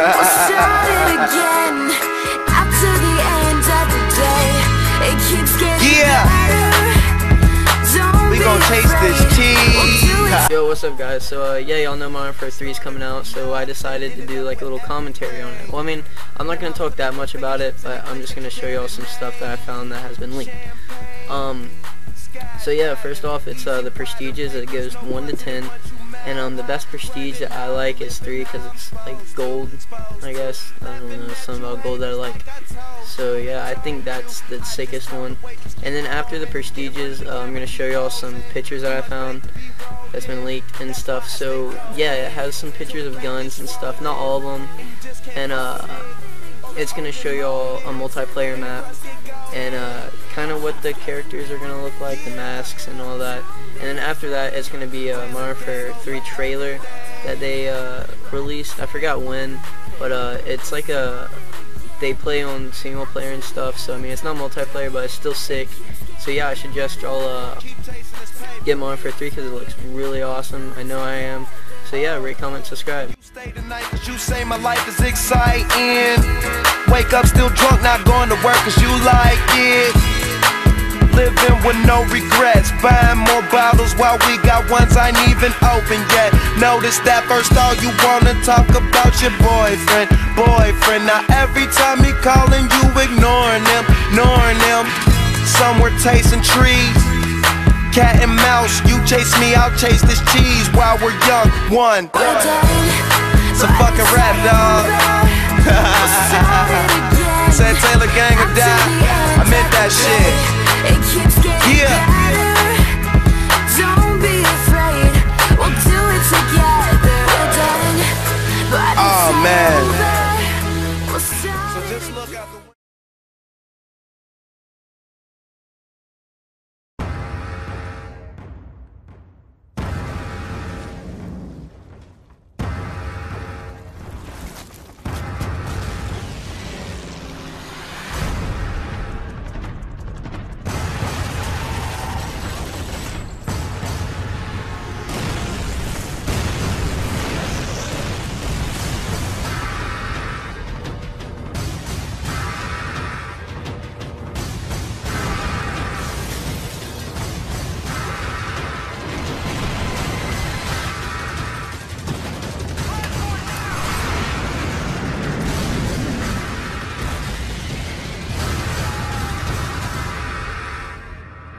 start it again after the end of the day. It keeps getting Yeah. better. We be gonna chase this afraid. cheese. We'll do it Yo, what's up guys? So uh, yeah, y'all know Modern Warfare 3 is coming out, so I decided to do like a little commentary on it. Well, I mean, I'm not gonna talk that much about it, but I'm just gonna show y'all some stuff that I found that has been leaked. Um, so yeah, first off, it's uh, the prestiges. It goes 1 to 10, and um, the best prestige that I like is 3 because it's like gold, I guess. I don't know, something about gold that I like. So yeah, I think that's the sickest one. And then after the prestiges, uh, I'm gonna show y'all some pictures that I found that's been leaked and stuff. So yeah, it has some pictures of guns and stuff, not all of them. And uh, it's gonna show y'all a multiplayer map and uh, what the characters are gonna look like, the masks and all that. And then after that, it's gonna be a Modern Warfare 3 trailer that they uh, released. I forgot when, but uh, it's like a they play on single player and stuff. So I mean, it's not multiplayer, but it's still sick. So yeah, I suggest y'all uh, get Modern Warfare 3 because it looks really awesome. I know I am. So yeah, rate, comment, subscribe. Stay tonight cause you say my life is exciting. Wake up still drunk, not going to work cause you like it. Living with no regrets, buying more bottles while we got ones I ain't even open yet. Notice that first all you wanna talk about your boyfriend, boyfriend. Now every time he calling you ignoring him, ignoring him. Somewhere tasting trees. Cat and mouse, you chase me, I'll chase this cheese while we're young. One. It's a fucking rap, dog. Said Taylor Gang or die. I meant that shit.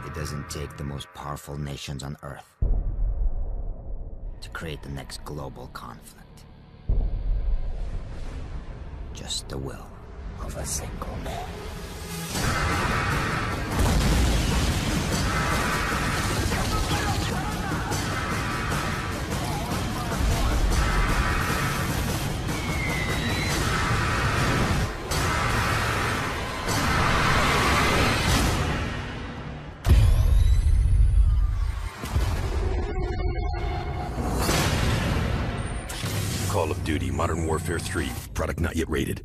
It doesn't take the most powerful nations on Earth to create the next global conflict. Just the will of a single man. Call of Duty Modern Warfare 3. Product not yet rated.